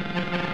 Música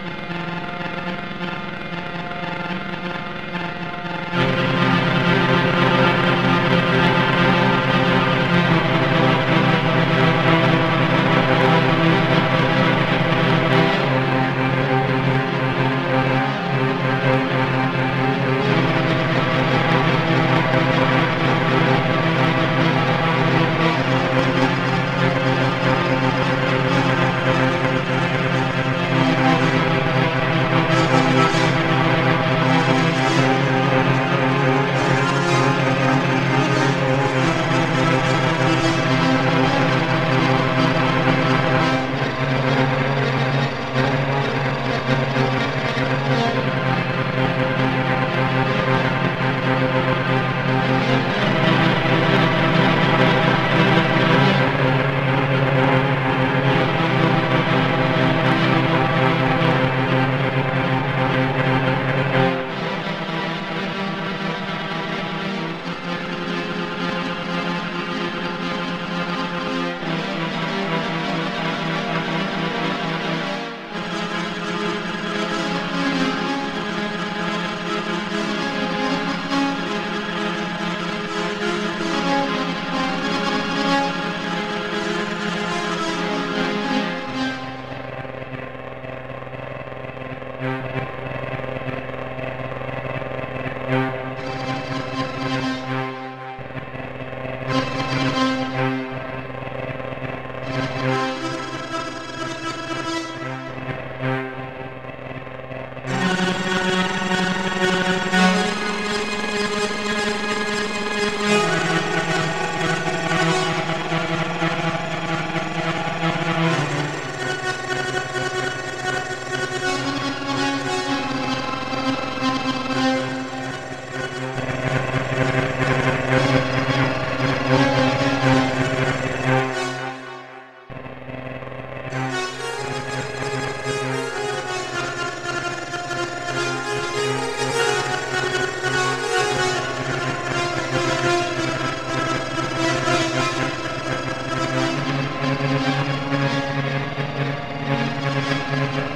Thank